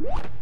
you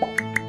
Bye.